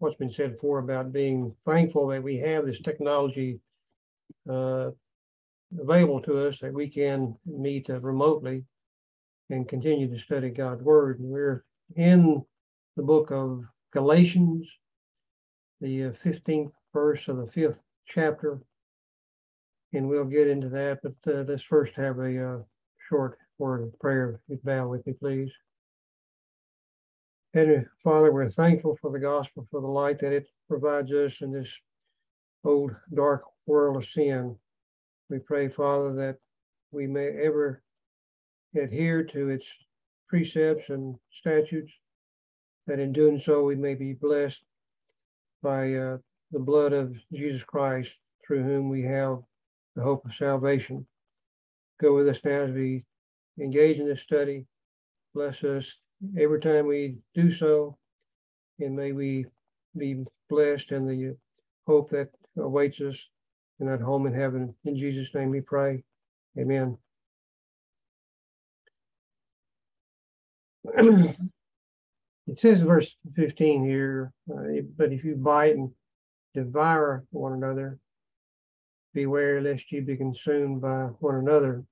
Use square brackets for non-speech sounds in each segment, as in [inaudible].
what's been said before about being thankful that we have this technology uh, available to us that we can meet uh, remotely and continue to study God's Word. And we're in the book of Galatians, the 15th uh, verse of the fifth chapter. And we'll get into that, but uh, let's first have a uh, short word of prayer. If you bow with me, please. And Father, we're thankful for the gospel, for the light that it provides us in this old dark world of sin. We pray, Father, that we may ever adhere to its precepts and statutes, that in doing so we may be blessed by uh, the blood of Jesus Christ, through whom we have the hope of salvation. Go with us now as we engage in this study. Bless us every time we do so, and may we be blessed in the hope that awaits us in that home in heaven. In Jesus' name we pray. Amen. [clears throat] it says in verse 15 here, uh, but if you bite and devour one another, beware lest you be consumed by one another.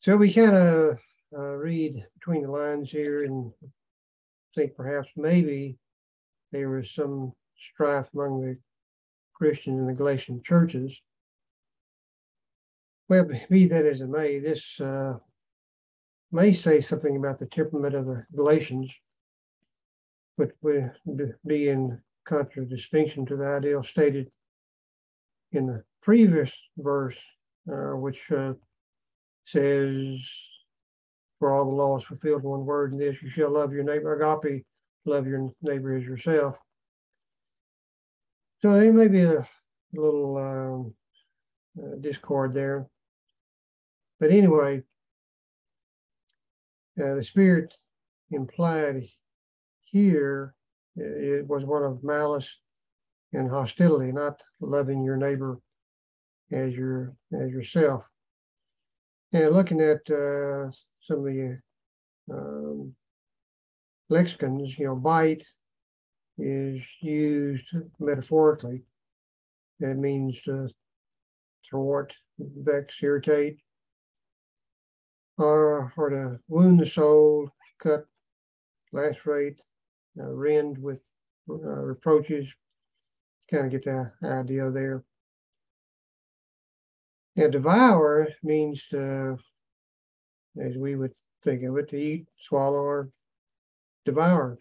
So we kind of uh, read between the lines here and think perhaps maybe there was some strife among the Christians in the Galatian churches. Well, be that as it may, this uh, may say something about the temperament of the Galatians, but would be in contradistinction to the ideal stated in the previous verse, uh, which uh, says, For all the laws fulfilled in one word, in this you shall love your neighbor, agape, love your neighbor as yourself. So there may be a little um, uh, discord there. But anyway, uh, the spirit implied here it was one of malice and hostility, not loving your neighbor as your as yourself. And looking at uh, some of the um, lexicons, you know, bite is used metaphorically. That means to thwart, vex, irritate, or, or to wound the soul, cut, lacerate, uh, rend with uh, reproaches. Kind of get the idea there. Now, devour means to, as we would think of it, to eat, swallow, or devour.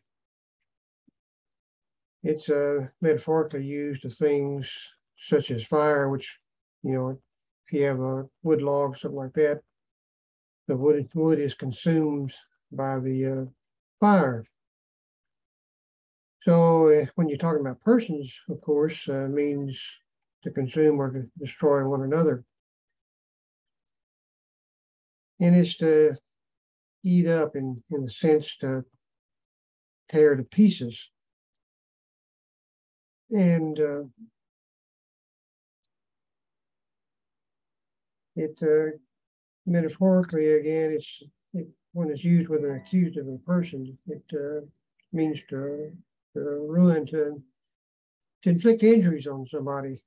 It's uh, metaphorically used of things such as fire, which, you know, if you have a wood log, or something like that, the wood, wood is consumed by the uh, fire. So uh, when you're talking about persons, of course, uh, means to consume or to destroy one another. And it's to eat up in, in the sense to tear to pieces. And uh, it uh, metaphorically, again, it's it, when it's used with an accusative of the person, it uh, means to, to ruin, to, to inflict injuries on somebody.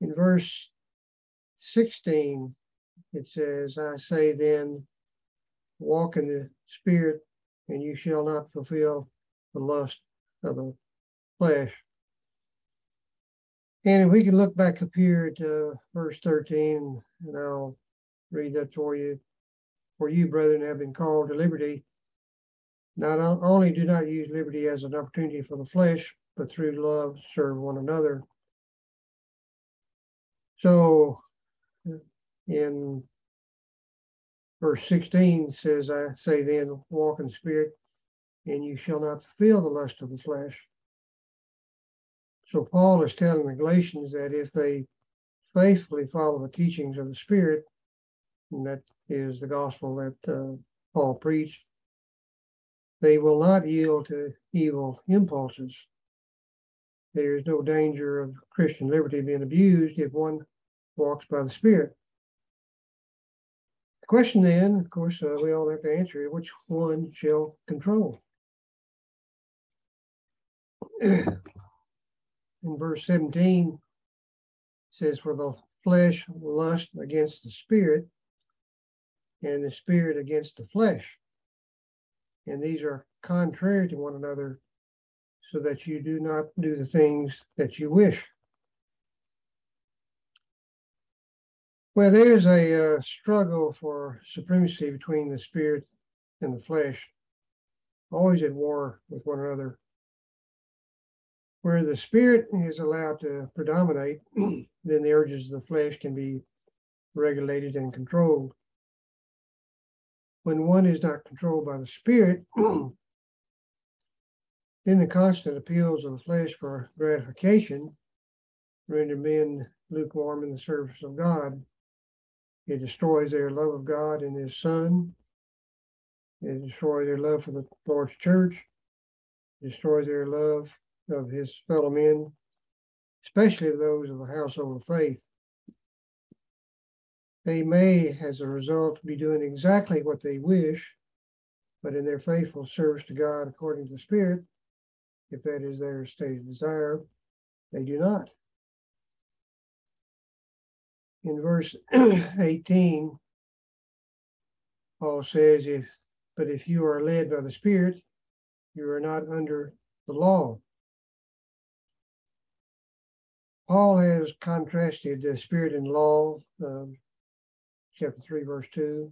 In verse 16, it says, I say then, walk in the spirit, and you shall not fulfill the lust of the flesh. And if we can look back up here to verse 13, and I'll read that for you. For you, brethren, have been called to liberty. Not only do not use liberty as an opportunity for the flesh, but through love serve one another. So in verse 16 says, I say then, walk in spirit, and you shall not fulfill the lust of the flesh. So Paul is telling the Galatians that if they faithfully follow the teachings of the Spirit, and that is the gospel that uh, Paul preached, they will not yield to evil impulses. There is no danger of Christian liberty being abused if one walks by the Spirit. The question then, of course, uh, we all have to answer which one shall control? [clears throat] In verse 17 says, For the flesh lust against the spirit, and the spirit against the flesh. And these are contrary to one another, so that you do not do the things that you wish. Well, there's a uh, struggle for supremacy between the spirit and the flesh, always at war with one another. Where the spirit is allowed to predominate, [clears throat] then the urges of the flesh can be regulated and controlled. When one is not controlled by the spirit, [clears throat] then the constant appeals of the flesh for gratification render men lukewarm in the service of God. It destroys their love of God and His Son. It destroys their love for the Lord's church. It destroys their love of His fellow men, especially of those of the household of faith. They may, as a result, be doing exactly what they wish, but in their faithful service to God according to the Spirit, if that is their stated desire, they do not in verse [clears throat] 18, Paul says, if but if you are led by the Spirit, you are not under the law. Paul has contrasted the Spirit and law, um, chapter 3, verse 2,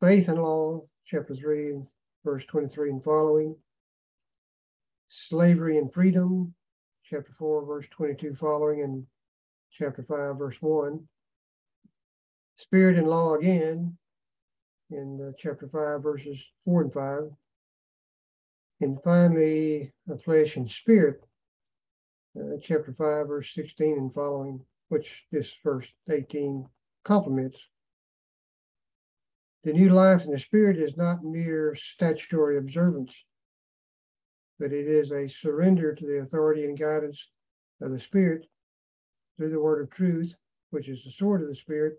faith and law, chapter 3, verse 23 and following, slavery and freedom, chapter 4, verse 22 following, and chapter 5, verse 1. Spirit and law again in uh, chapter 5, verses 4 and 5. And finally, flesh and spirit, uh, chapter 5, verse 16 and following, which this verse 18 complements. The new life in the spirit is not mere statutory observance, but it is a surrender to the authority and guidance of the spirit through the word of truth, which is the sword of the Spirit.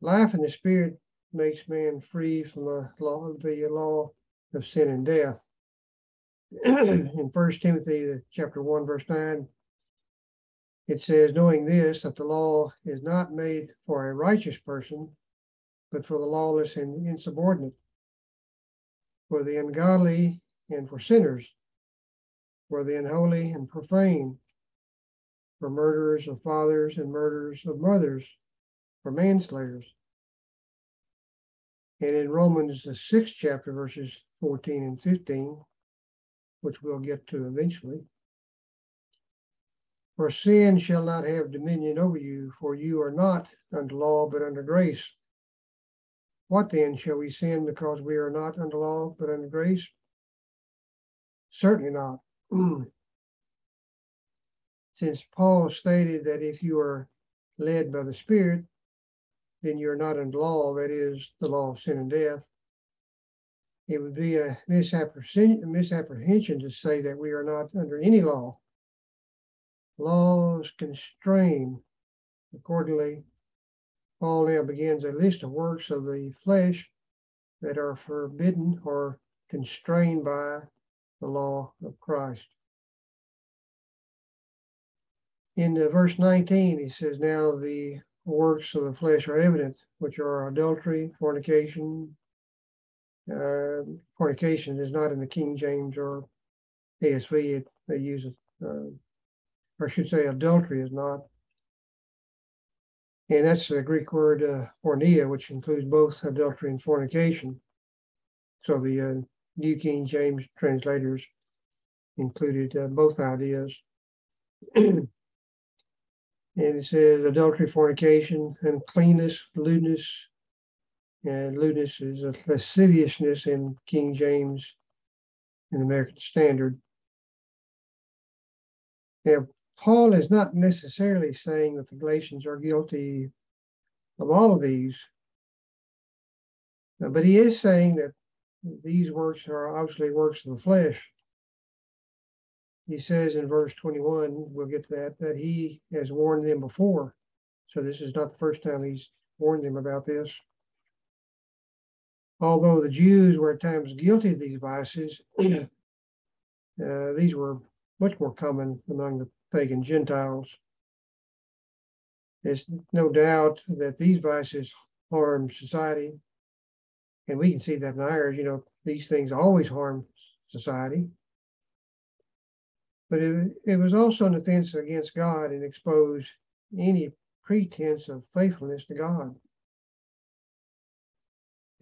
Life in the Spirit makes man free from the law, the law of sin and death. [clears throat] in First Timothy chapter 1, verse 9, it says, knowing this, that the law is not made for a righteous person, but for the lawless and insubordinate, for the ungodly and for sinners, for the unholy and profane, for murderers of fathers and murderers of mothers, for manslayers. And in Romans, the sixth chapter, verses 14 and 15, which we'll get to eventually. For sin shall not have dominion over you, for you are not under law, but under grace. What then shall we sin because we are not under law, but under grace? Certainly not. [clears throat] since Paul stated that if you are led by the Spirit, then you're not under law, that is, the law of sin and death. It would be a misapprehension to say that we are not under any law. Laws constrain. Accordingly, Paul now begins a list of works of the flesh that are forbidden or constrained by the law of Christ in verse 19, he says, Now the works of the flesh are evident, which are adultery, fornication. Uh, fornication is not in the King James or ASV. It, they use it, uh, or I should say, adultery is not. And that's the Greek word uh, porneia, which includes both adultery and fornication. So the uh, New King James translators included uh, both ideas. [clears throat] And it says adultery, fornication, uncleanness, lewdness. And lewdness is a lasciviousness in King James in the American Standard. Now, Paul is not necessarily saying that the Galatians are guilty of all of these, but he is saying that these works are obviously works of the flesh he says in verse 21, we'll get to that, that he has warned them before. So this is not the first time he's warned them about this. Although the Jews were at times guilty of these vices, [clears throat] uh, these were much more common among the pagan Gentiles. There's no doubt that these vices harm society. And we can see that in ours, you know, these things always harm society. But it, it was also an offense against God and exposed any pretense of faithfulness to God.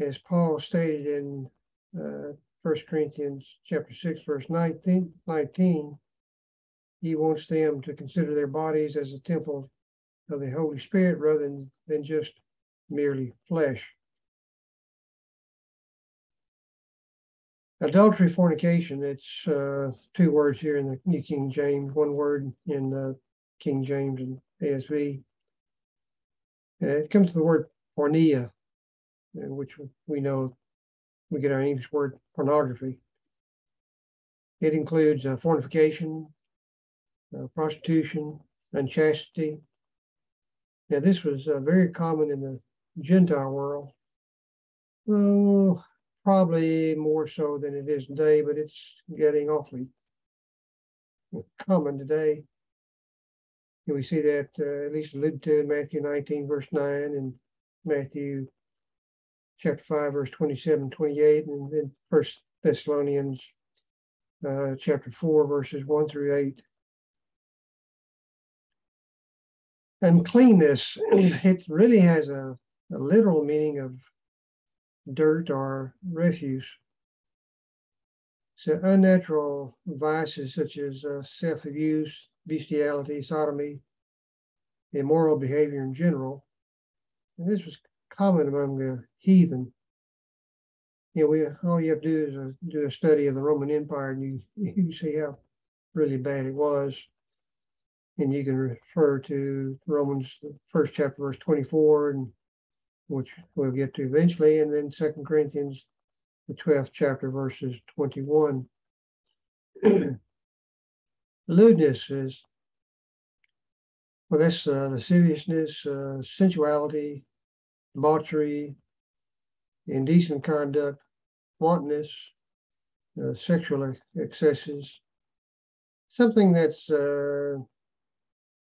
As Paul stated in uh, 1 Corinthians chapter 6, verse 19, 19, he wants them to consider their bodies as a temple of the Holy Spirit rather than, than just merely flesh. Adultery, fornication, it's uh, two words here in the New King James, one word in uh, King James and ASV. It comes to the word porneia, uh, which we know we get our English word pornography. It includes uh, fornication, uh, prostitution, unchastity. Now, this was uh, very common in the Gentile world. Oh, probably more so than it is today, but it's getting awfully common today. And we see that uh, at least alluded to in Matthew 19, verse 9, and Matthew chapter 5, verse 27, 28, and then First Thessalonians uh, chapter 4, verses 1 through 8. Uncleanness, [clears throat] it really has a, a literal meaning of dirt or refuse. So unnatural vices such as uh, self-abuse, bestiality, sodomy, immoral behavior in general. And this was common among the heathen. You know, we all you have to do is a, do a study of the Roman Empire, and you [laughs] you see how really bad it was. And you can refer to Romans first chapter, verse twenty-four, and which we'll get to eventually, and then Second Corinthians, the twelfth chapter, verses twenty-one. [clears throat] Lewdness is well, that's uh, the seriousness, uh, sensuality, debauchery, indecent conduct, wantonness, uh, sexual excesses, something that's uh,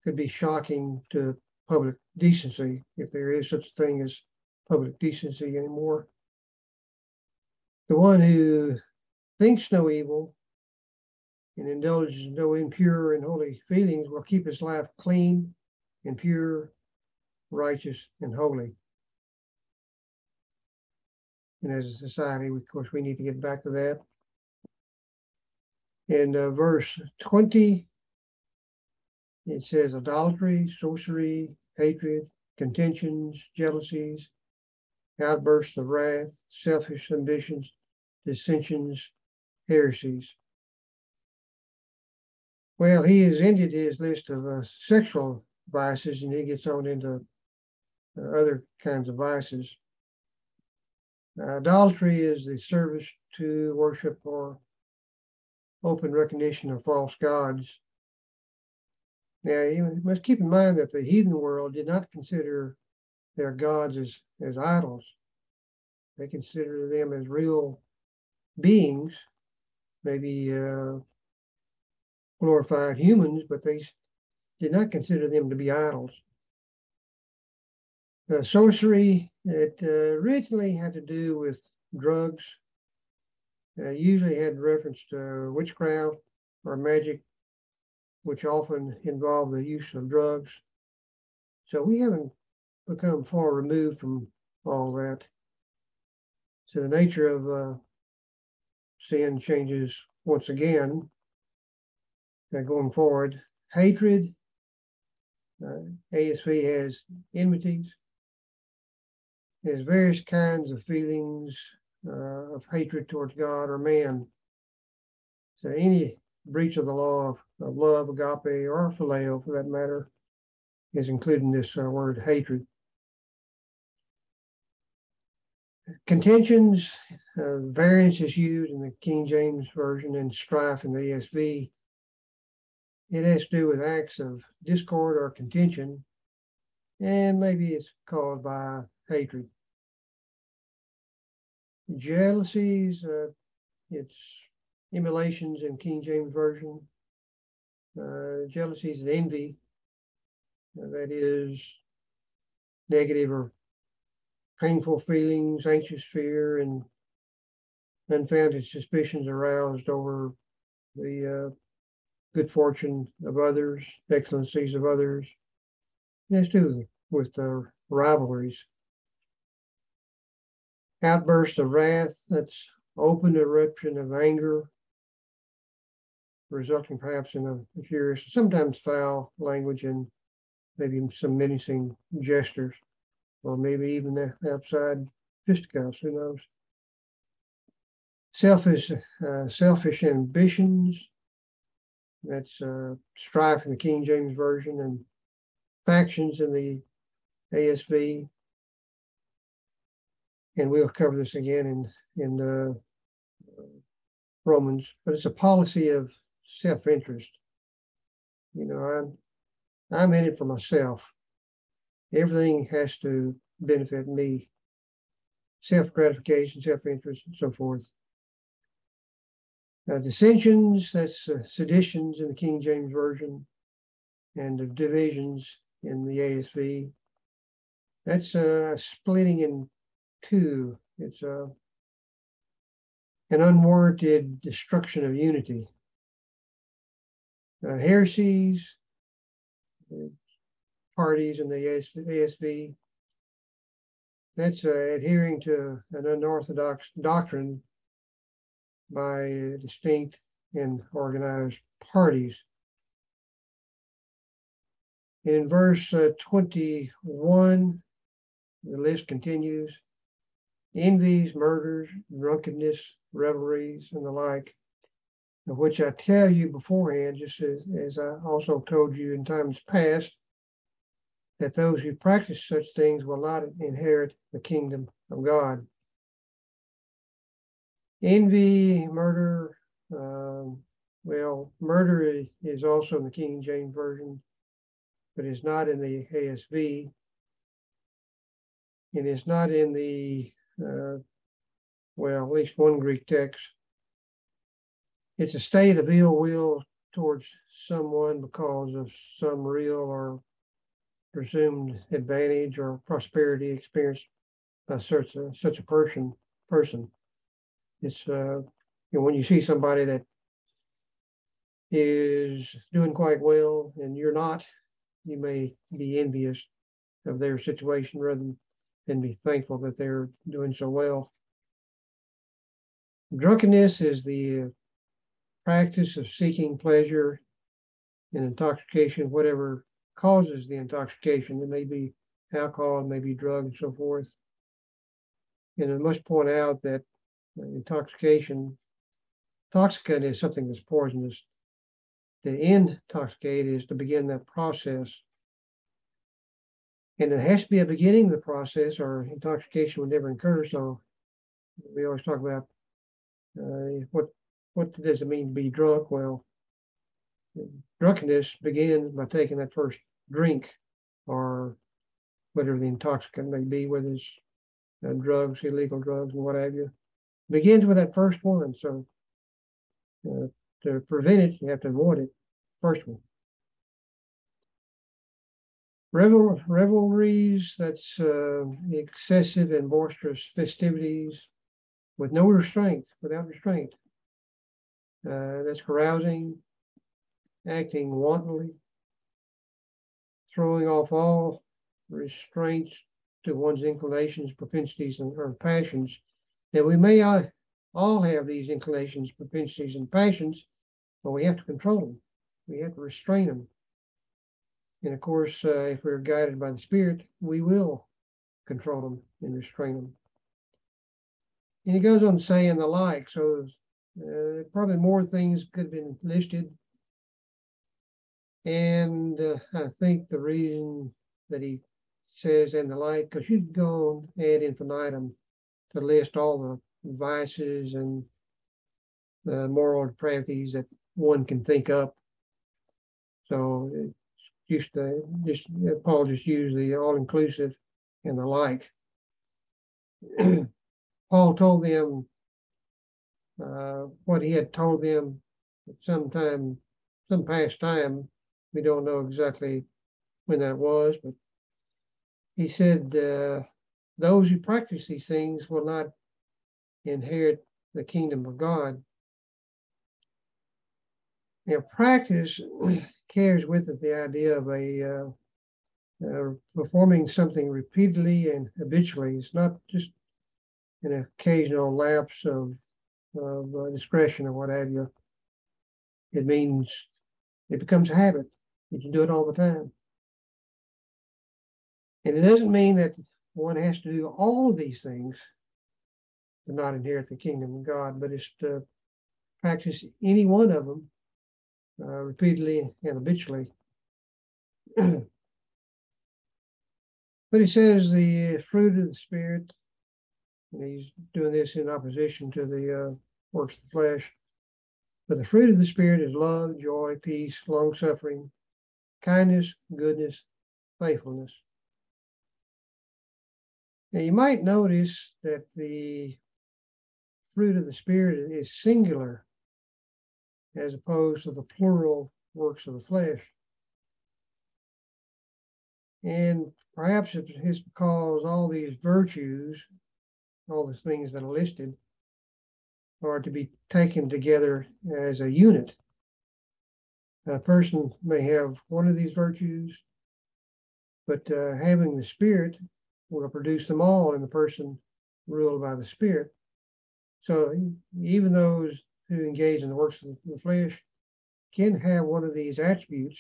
could be shocking to public decency if there is such a thing as public decency anymore. The one who thinks no evil and indulges no impure and holy feelings will keep his life clean and pure, righteous, and holy. And as a society, of course, we need to get back to that. In uh, verse 20, it says idolatry, sorcery, hatred, contentions, jealousies, outbursts of wrath, selfish ambitions, dissensions, heresies. Well, he has ended his list of uh, sexual vices and he gets on into uh, other kinds of vices. Uh, idolatry is the service to worship or open recognition of false gods. Now, you must keep in mind that the heathen world did not consider their gods as, as idols. They considered them as real beings, maybe uh, glorified humans, but they did not consider them to be idols. Sorcery, it uh, originally had to do with drugs, uh, usually had reference to witchcraft or magic, which often involve the use of drugs. So we haven't become far removed from all that. So the nature of uh, sin changes once again uh, going forward. Hatred, uh, ASV has enmities, has various kinds of feelings uh, of hatred towards God or man. So any breach of the law of, of love, agape, or phileo for that matter, is including this uh, word hatred. Contentions, uh, variance is used in the King James Version and strife in the ESV. It has to do with acts of discord or contention and maybe it's caused by hatred. Jealousies, uh, it's emulations in King James Version. Uh, jealousies and envy, uh, that is negative or painful feelings, anxious fear, and unfounded suspicions aroused over the uh, good fortune of others, excellencies of others. Yes, too, with the rivalries. Outbursts of wrath, that's open eruption of anger, resulting perhaps in a furious, sometimes foul language and maybe some menacing gestures, or maybe even the outside fisticuffs, who knows. Selfish, uh, selfish ambitions, that's uh, strife in the King James Version and factions in the ASV. And we'll cover this again in, in uh, Romans, but it's a policy of self-interest. You know, I'm I'm in it for myself. Everything has to benefit me. Self-gratification, self-interest, and so forth. Uh, dissensions, that's uh, seditions in the King James Version, and divisions in the ASV. That's uh, splitting in two. It's uh, an unwarranted destruction of unity. Uh, heresies, parties in the ASV, that's uh, adhering to an unorthodox doctrine by distinct and organized parties. in verse uh, 21, the list continues envies, murders, drunkenness, revelries, and the like, of which I tell you beforehand, just as, as I also told you in times past, that those who practice such things will not inherit the kingdom of God envy, murder. Um, well, murder is also in the King James Version, but is not in the ASV. And it's not in the, uh, well, at least one Greek text. It's a state of ill will towards someone because of some real or presumed advantage or prosperity experienced by such a, such a person. person it's uh, you know, when you see somebody that is doing quite well and you're not, you may be envious of their situation rather than be thankful that they're doing so well. Drunkenness is the practice of seeking pleasure and intoxication, whatever causes the intoxication. It may be alcohol, it may be drugs, and so forth. And I must point out that intoxication. Toxicant is something that's poisonous. To intoxicate is to begin that process. And it has to be a beginning of the process, or intoxication would never occur. So we always talk about uh, what what does it mean to be drunk? Well, drunkenness begins by taking that first drink, or whatever the intoxicant may be, whether it's uh, drugs, illegal drugs, and what have you begins with that first one. So uh, to prevent it, you have to avoid it. First one. Revel, revelries, that's uh, excessive and boisterous festivities with no restraint, without restraint. Uh, that's carousing, acting wantonly, throwing off all restraints to one's inclinations, propensities, and or passions that we may all have these inclinations, propensities, and passions, but we have to control them. We have to restrain them. And of course, uh, if we're guided by the Spirit, we will control them and restrain them. And he goes on saying the like. So uh, probably more things could have been listed. And uh, I think the reason that he says and the like, because you go ad infinitum to list all the vices and the moral depravities that one can think up. So it's used to just Paul just used the all inclusive and the like. [clears throat] Paul told them uh, what he had told them at some time, some past time. We don't know exactly when that was, but he said, uh, Those who practice these things will not inherit the kingdom of God. Now, practice [clears throat] carries with it the idea of a uh, uh, performing something repeatedly and habitually. It's not just an occasional lapse of, of uh, discretion or what have you. It means it becomes a habit. You can do it all the time. And it doesn't mean that one has to do all of these things to not inherit the kingdom of God, but it's to practice any one of them uh, repeatedly and habitually. [clears throat] but he says the fruit of the Spirit, and he's doing this in opposition to the uh, works of the flesh. But the fruit of the Spirit is love, joy, peace, long suffering, kindness, goodness, faithfulness. Now, you might notice that the fruit of the Spirit is singular as opposed to the plural works of the flesh. And perhaps it's because all these virtues, all the things that are listed, are to be taken together as a unit. A person may have one of these virtues, but uh, having the Spirit will produce them all in the person ruled by the Spirit. So even those who engage in the works of the flesh can have one of these attributes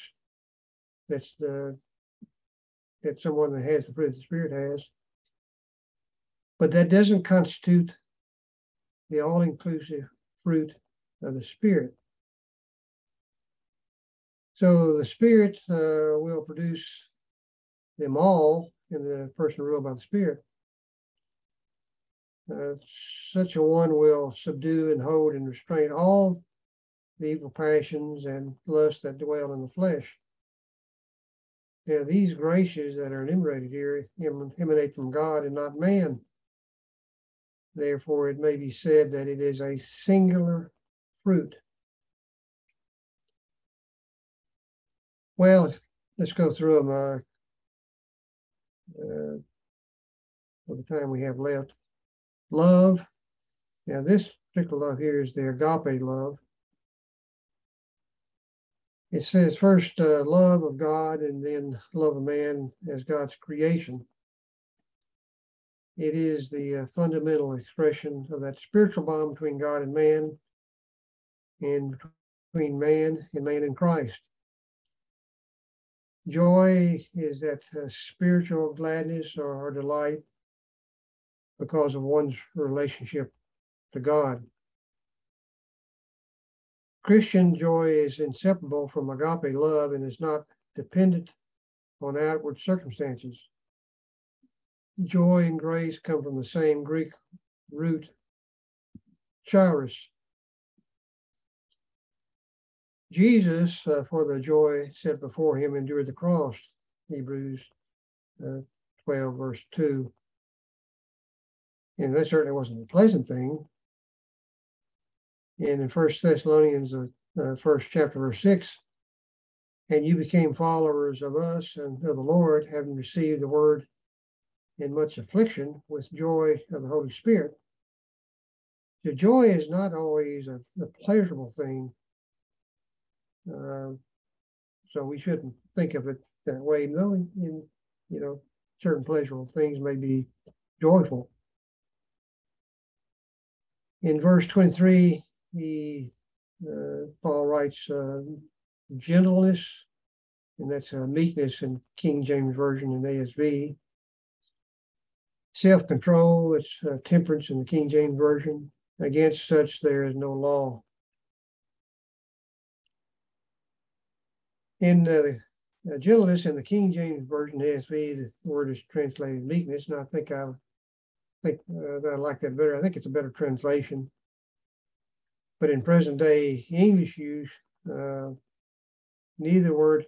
that's the that someone that has the fruit of the Spirit has. But that doesn't constitute the all-inclusive fruit of the Spirit. So the Spirit uh, will produce them all in the person ruled by the Spirit. Uh, such a one will subdue and hold and restrain all the evil passions and lusts that dwell in the flesh. Now, these graces that are enumerated here emanate from God and not man. Therefore, it may be said that it is a singular fruit. Well, let's go through them. Uh, uh, for the time we have left. Love. Now, this particular love here is the agape love. It says first uh, love of God and then love of man as God's creation. It is the uh, fundamental expression of that spiritual bond between God and man and between man and man and Christ. Joy is that uh, spiritual gladness or, or delight because of one's relationship to God. Christian joy is inseparable from agape love and is not dependent on outward circumstances. Joy and grace come from the same Greek root, charis. Jesus, uh, for the joy set before him, endured the cross, Hebrews uh, 12, verse 2. And that certainly wasn't a pleasant thing. And in First Thessalonians, the uh, first chapter, verse six, and you became followers of us and of the Lord, having received the word in much affliction with joy of the Holy Spirit. The joy is not always a, a pleasurable thing. Uh, so we shouldn't think of it that way, though in, in you know certain pleasurable things may be joyful in verse 23, he uh, Paul writes uh, gentleness, and that's uh, meekness in King James Version and ASV. Self control, it's uh, temperance in the King James Version. Against such there is no law. In the gentleness in the King James Version, ASV, the word is translated meekness, and I think I think uh, I like that better. I think it's a better translation. But in present day English use, uh, neither word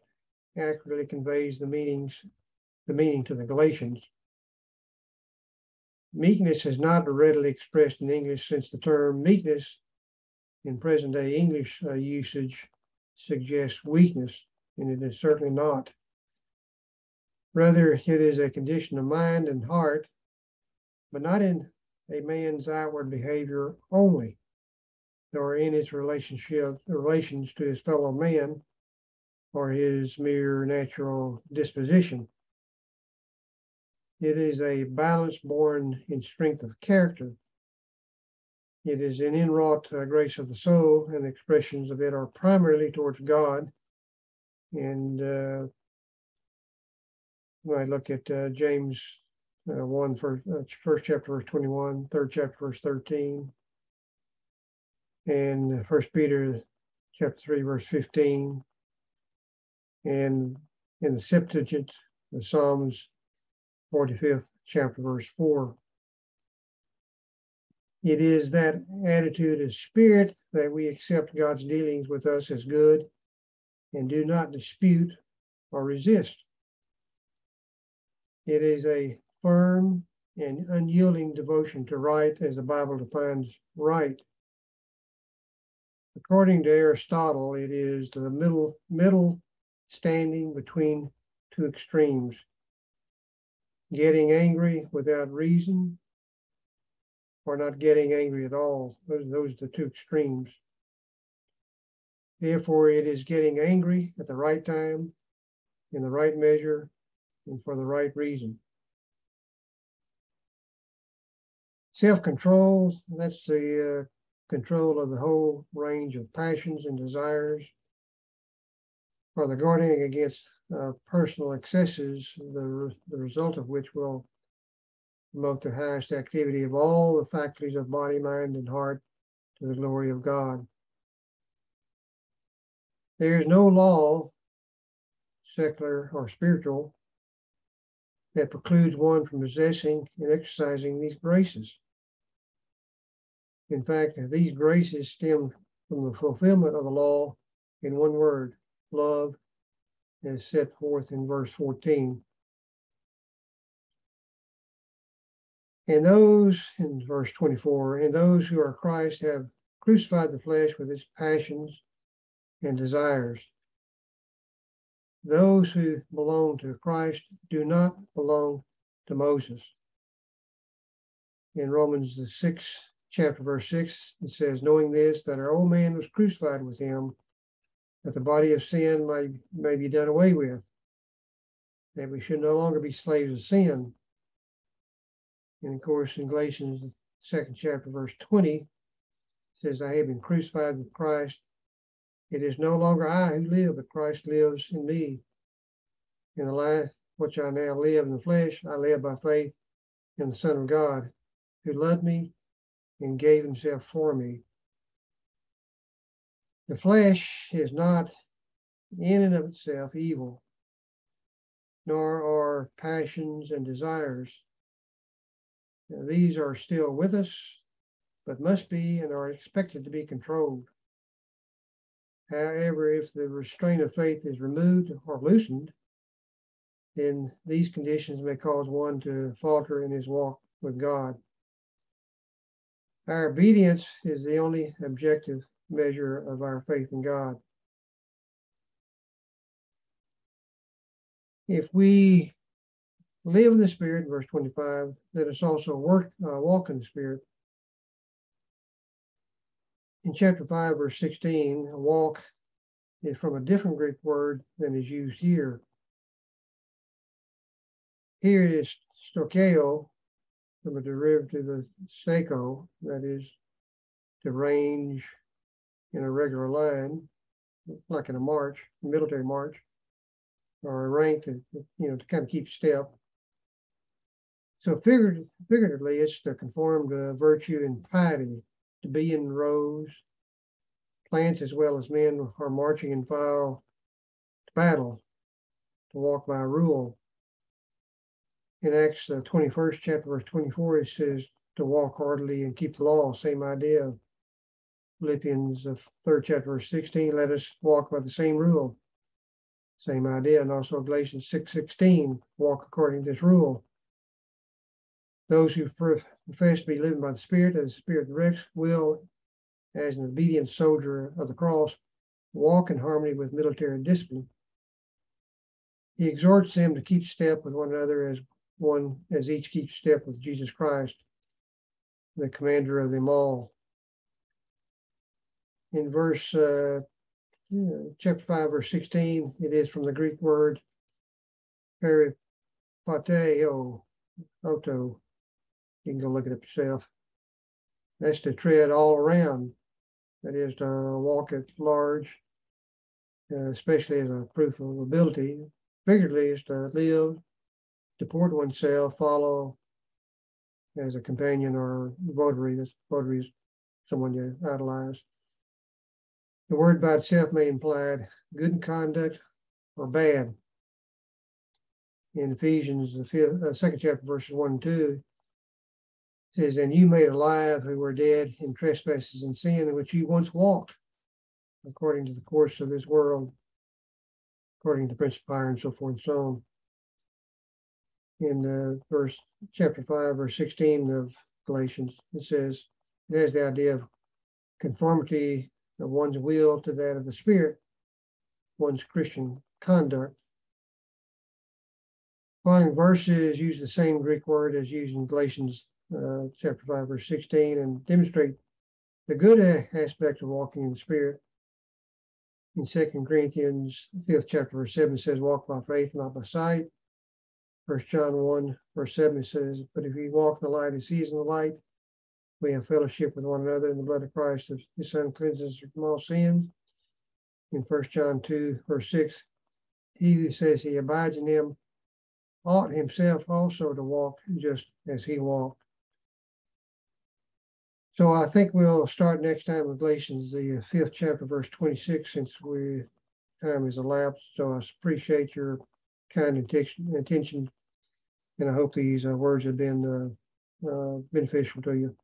accurately conveys the meanings, the meaning to the Galatians. Meekness is not readily expressed in English since the term meekness in present day English uh, usage suggests weakness, and it is certainly not. Rather, it is a condition of mind and heart, but not in a man's outward behavior only, nor in its relationship relations to his fellow man or his mere natural disposition. It is a balance born in strength of character. It is an inwrought uh, grace of the soul, and expressions of it are primarily towards God. And uh, when I look at uh, James uh, 1, first, uh, first chapter, verse 21, third chapter, verse 13, and First Peter chapter 3, verse 15, and in the Septuagint, the Psalms 45th chapter, verse 4. It is that attitude of spirit that we accept God's dealings with us as good and do not dispute or resist. It is a firm and unyielding devotion to right as the Bible defines right. According to Aristotle, it is the middle middle standing between two extremes. Getting angry without reason or not getting angry at all. Those, those are the two extremes. Therefore, it is getting angry at the right time, in the right measure, and for the right reason. Self control, that's the uh, control of the whole range of passions and desires or the guarding against personal excesses, the, the result of which will promote the highest activity of all the faculties of body, mind, and heart to the glory of God. There is no law, secular or spiritual, that precludes one from possessing and exercising these graces. In fact, these graces stem from the fulfillment of the law in one word love as set forth in verse 14. And those, in verse 24, and those who are Christ have crucified the flesh with its passions and desires. Those who belong to Christ do not belong to Moses. In Romans, the sixth chapter, verse 6, it says, Knowing this, that our old man was crucified with him that the body of sin may, may be done away with, that we should no longer be slaves of sin. And of course, in Galatians, second chapter, verse 20, says, I have been crucified with Christ. It is no longer I who live, but Christ lives in me. In the life which I now live in the flesh, I live by faith in the Son of God, who loved me and gave himself for me. The flesh is not in and of itself evil, nor are passions and desires. Now, these are still with us, but must be and are expected to be controlled. However, if the restraint of faith is removed or loosened, then these conditions may cause one to falter in his walk with God. Our obedience is the only objective measure of our faith in God. If we live in the Spirit, verse 25, let us also work, uh, walk in the Spirit. In chapter 5, verse 16, walk is from a different Greek word than is used here. Here it is stokeo, from a derivative of stako, that is to range, in a regular line, like in a march, military march, or a rank to, you know, to kind of keep step. So figuratively, it's to conform to virtue and piety, to be in rows. Plants as well as men are marching in file to battle, to walk by rule. In Acts uh, the 21st chapter, verse 24, it says to walk heartily and keep the law, same idea. Philippians, the third chapter, verse 16, let us walk by the same rule. Same idea. And also Galatians 6:16, walk according to this rule. Those who profess to be living by the Spirit, as the Spirit directs, will, as an obedient soldier of the cross, walk in harmony with military discipline. He exhorts them to keep step with one another as one as each keeps step with Jesus Christ, the commander of them all. In verse uh, chapter 5, verse 16, it is from the Greek word peripateo, auto. You can go look it up yourself. That's to tread all around. That is to walk at large, uh, especially as a proof of ability. Figuratively, is to live, deport oneself, follow as a companion or votary. This votary is someone you idolize. The word by itself may imply good conduct or bad. In Ephesians, the fifth, uh, second chapter, verses one and two, says, And you made alive who were dead in trespasses and sin, in which you once walked, according to the course of this world, according to the prince of fire, and so forth and so on. In uh, verse chapter 5, verse 16 of Galatians, it says, it has the idea of conformity of one's will to that of the Spirit, one's Christian conduct. Following verses use the same Greek word as used in Galatians uh, chapter 5, verse 16, and demonstrate the good aspect of walking in the Spirit. In 2 Corinthians 5th chapter, verse 7 says, Walk by faith, not by sight. First John 1, verse 7 says, But if we walk in the light as he is in the light, we have fellowship with one another in the blood of Christ. His Son cleanses from all sins. In First John 2, verse 6, he who says he abides in him ought himself also to walk just as he walked. So I think we'll start next time with Galatians, the fifth chapter, verse 26, since we time has elapsed. So I appreciate your kind attention, and I hope these uh, words have been uh, uh, beneficial to you.